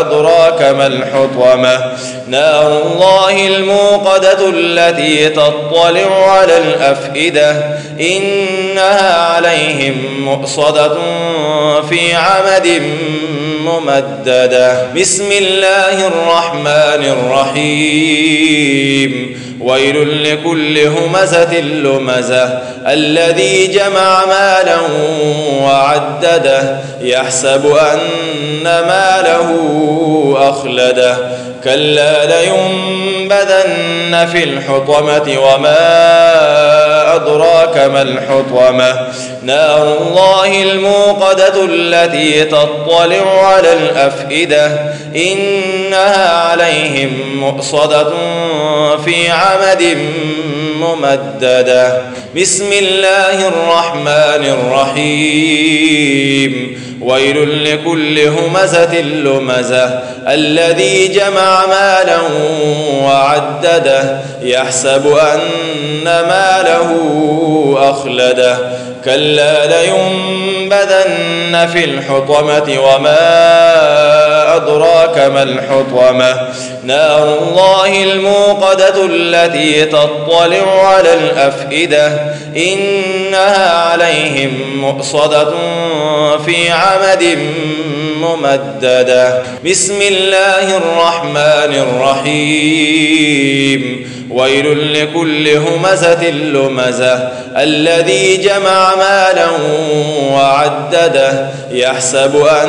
أدراك ما الحطمة؟ نار الله الموقدة التي تطلع على الأفئدة. إنها عليهم مؤصدة في عمد ممددة. بسم الله الرحمن الرحيم. ويل لكل همزة لمزة. الذي جمع مالا وعدده يحسب أن ماله أخلده. كلا لينبذن في الحطمة وما أدراك ما الحطمة؟ نار الله الموقدة التي تطلع على الأفئدة إنها عليهم مؤصدة في عمد ممددة. بسم الله الرحمن الرحيم. ويل لكل همزة لمزة. الذي جمع مالا وعدده يحسب أن ماله أخلده. كلا لينبذن في الحطمة وما أدراك ما الحطمة؟ نار الله الموقدة التي تطلع على الأفئدة إنها عليهم مؤصدة في عمد ممددة. بسم الله الرحمن الرحيم. ويل لكل همزة لمزة. الذي جمع مالا وعدده يحسب أن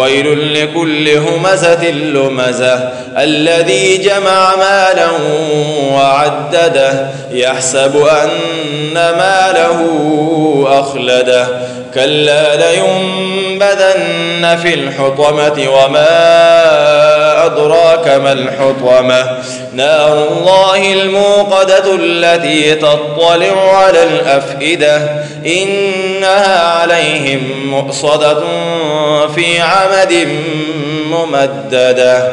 ويل لكل همزة لمزة. الذي جمع مالا وعدده يحسب أن ماله أخلده. كلا لينبذن في الحطمة وما أدراك ما الحطمة؟ نار الله الموقدة التي تطلع على الأفئدة. إنها عليهم مؤصدة في عمد ممددة.